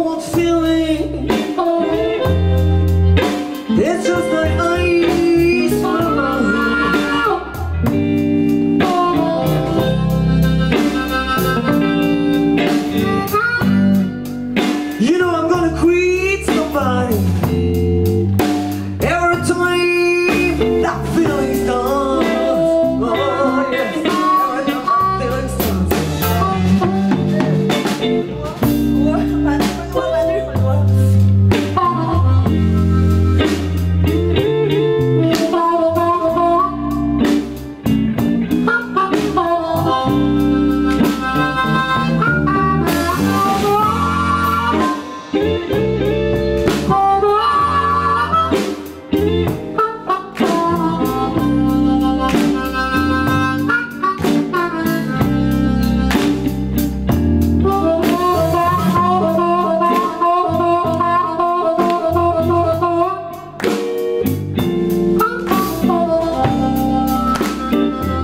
I won't feel it.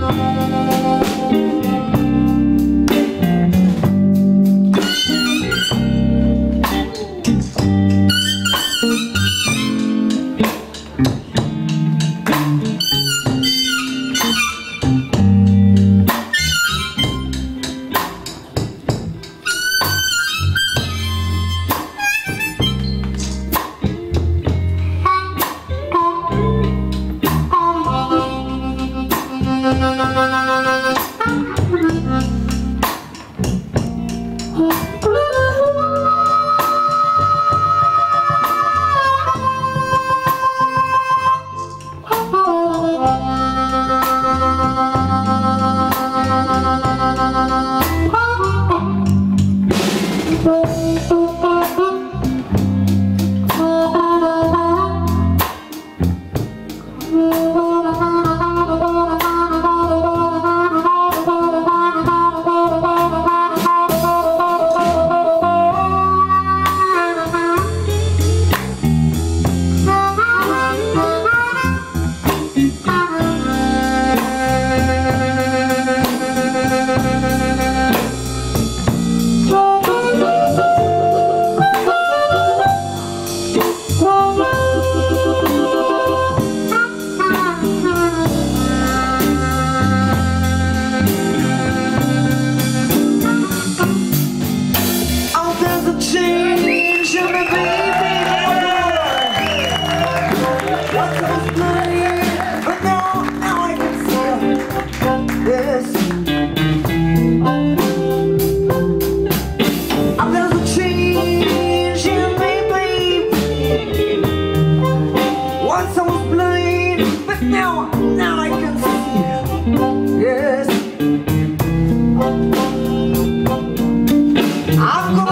Música Whoa. once I was blind, but now, now I can see. Yes. I've